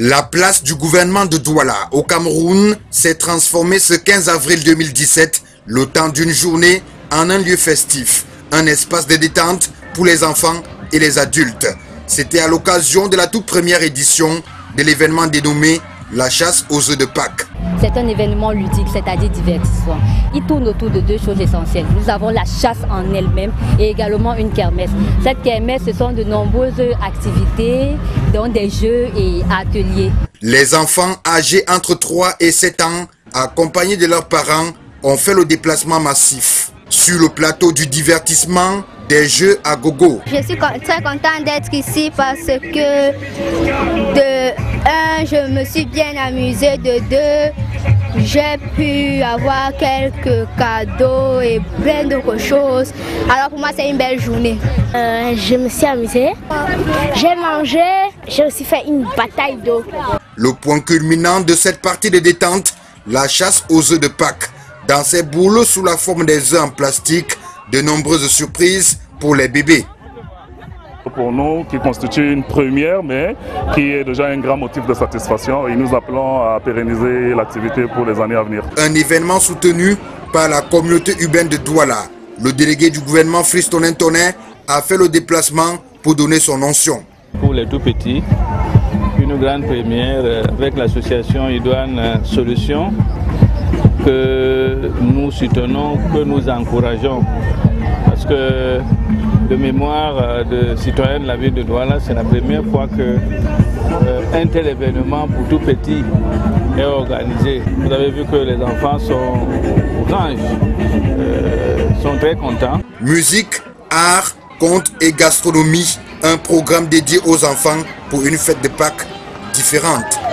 La place du gouvernement de Douala au Cameroun s'est transformée ce 15 avril 2017, le temps d'une journée, en un lieu festif, un espace de détente pour les enfants et les adultes. C'était à l'occasion de la toute première édition de l'événement dénommé la chasse aux œufs de Pâques. C'est un événement ludique, c'est-à-dire divertissement. Il tourne autour de deux choses essentielles. Nous avons la chasse en elle-même et également une kermesse. Cette kermesse, ce sont de nombreuses activités, dont des jeux et ateliers. Les enfants âgés entre 3 et 7 ans, accompagnés de leurs parents, ont fait le déplacement massif. Sur le plateau du divertissement, des jeux à gogo. Je suis très content d'être ici parce que de un, je me suis bien amusée, de deux, j'ai pu avoir quelques cadeaux et plein d'autres choses. Alors pour moi, c'est une belle journée. Euh, je me suis amusée, j'ai mangé, j'ai aussi fait une bataille d'eau. Le point culminant de cette partie de détente, la chasse aux œufs de Pâques. Dans ces boules sous la forme des œufs en plastique, de nombreuses surprises pour les bébés. Pour nous, qui constitue une première, mais qui est déjà un grand motif de satisfaction et nous appelons à pérenniser l'activité pour les années à venir. Un événement soutenu par la communauté urbaine de Douala. Le délégué du gouvernement Fristonin Tonin a fait le déplacement pour donner son onction. Pour les tout petits, une grande première avec l'association Idoine Solutions que nous soutenons, que nous encourageons. Parce que de mémoire de citoyens de la ville de Douala, c'est la première fois que un tel événement pour tout petit est organisé. Vous avez vu que les enfants sont orange, euh, sont très contents. Musique, art, conte et gastronomie, un programme dédié aux enfants pour une fête de Pâques différente.